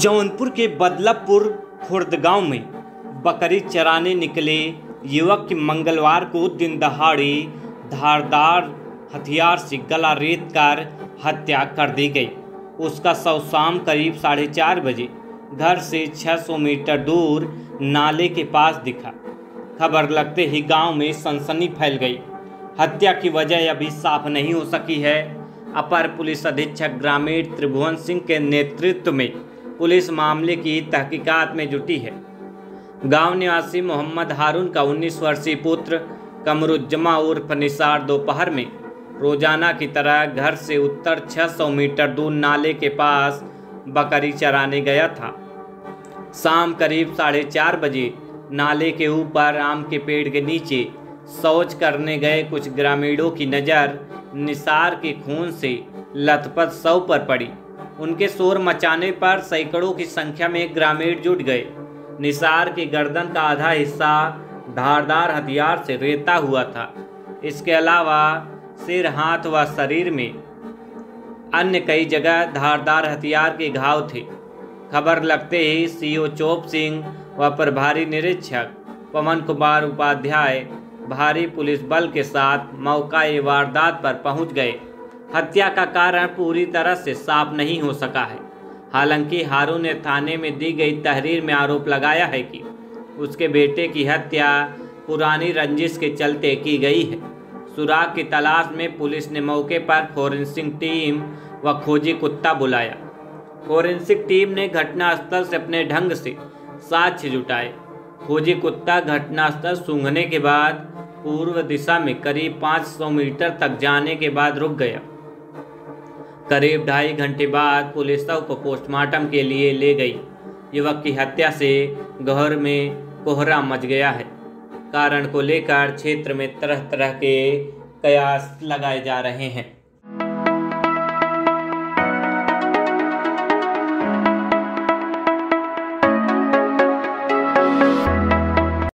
जौनपुर के बदलापुर खुर्द गाँव में बकरी चराने निकले युवक की मंगलवार को दिन दहाड़े धारदार हथियार से गला रेत कर हत्या कर दी गई। उसका शव शाम करीब साढ़े चार बजे घर से 600 मीटर दूर नाले के पास दिखा। खबर लगते ही गाँव में सनसनी फैल गई। हत्या की वजह अभी साफ़ नहीं हो सकी है। अपर पुलिस अधीक्षक ग्रामीण त्रिभुवन सिंह के नेतृत्व में पुलिस मामले की तहकीकात में जुटी है। गाँव निवासी मोहम्मद हारून का 19 वर्षीय पुत्र कमरुज्जमा उर्फ़ निसार दोपहर में रोज़ाना की तरह घर से उत्तर 600 मीटर दूर नाले के पास बकरी चराने गया था। शाम करीब साढ़े चार बजे नाले के ऊपर आम के पेड़ के नीचे शौच करने गए कुछ ग्रामीणों की नज़र निसार के खून से लथपथ शव पर पड़ी। उनके शोर मचाने पर सैकड़ों की संख्या में ग्रामीण जुट गए। निसार की गर्दन का आधा हिस्सा धारदार हथियार से रेता हुआ था। इसके अलावा सिर, हाथ व शरीर में अन्य कई जगह धारदार हथियार के घाव थे। खबर लगते ही सीओ चोप सिंह व प्रभारी निरीक्षक पवन कुमार उपाध्याय भारी पुलिस बल के साथ मौका वारदात पर पहुँच गए। हत्या का कारण पूरी तरह से साफ़ नहीं हो सका है। हालाँकि हारून ने थाने में दी गई तहरीर में आरोप लगाया है कि उसके बेटे की हत्या पुरानी रंजिश के चलते की गई है। सुराग की तलाश में पुलिस ने मौके पर फोरेंसिक टीम व खोजी कुत्ता बुलाया। फोरेंसिक टीम ने घटनास्थल से अपने ढंग से साक्ष्य जुटाए खोजी कुत्ता घटनास्थल सूंघने के बाद पूर्व दिशा में करीब 500 मीटर तक जाने के बाद रुक गया। करीब ढाई घंटे बाद पुलिस शव को पोस्टमार्टम के लिए ले गई। युवक की हत्या से घर में कोहरा मच गया है। कारण को लेकर क्षेत्र में तरह तरह के कयास लगाए जा रहे हैं।